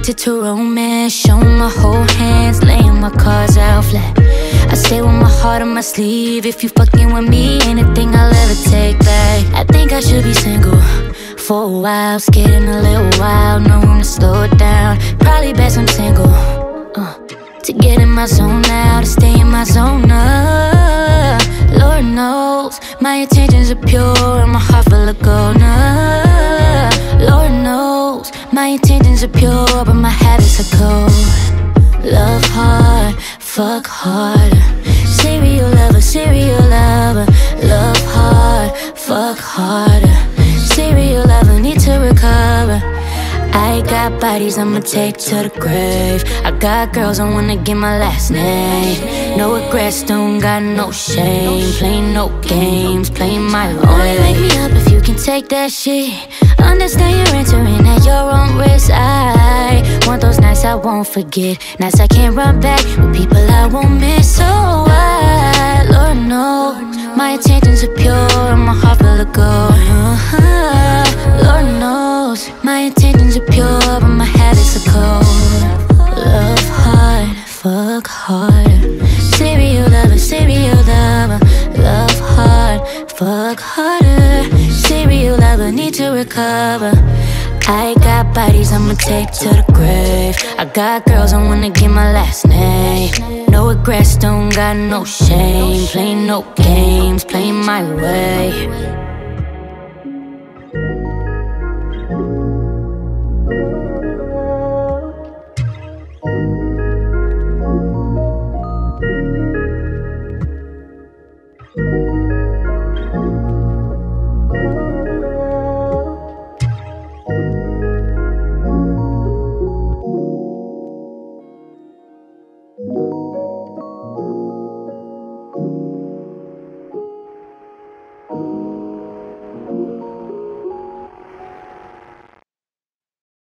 addicted to romance. Showing my whole hands, laying my cards out flat. I stay with my heart on my sleeve. If you fucking with me, anything I'll ever take back. I think I should be single for a while. Skating a little wild, no room to slow down. Probably best I'm single. Uh, to get in my zone now, to stay in my zone. Lord knows my intentions are pure and my heart full of gold. My intentions are pure, but my habits are cold. Love hard, fuck hard. Serial lover, serial lover. Love hard, fuck harder. Serial lover, need to recover. I got bodies I'ma take to the grave. I got girls I wanna give my last name. No regrets, don't got no shame. Playing no games, playing my role. Only wake me up if you can take that shit. Understand you're entering at your own risk. I want those nights I won't forget. Nights I can't run back with people I won't miss. So I, Lord knows, my intentions are pure and my heart full of gold. Uh-huh. Lord knows, my intentions are pure, but my habits are cold. Love hard, fuck hard. Fuck harder. Serial lover, need to recover. I got bodies I'ma take to the grave. I got girls I wanna give my last name. No regrets, don't got no shame. Playing no games, playing my way.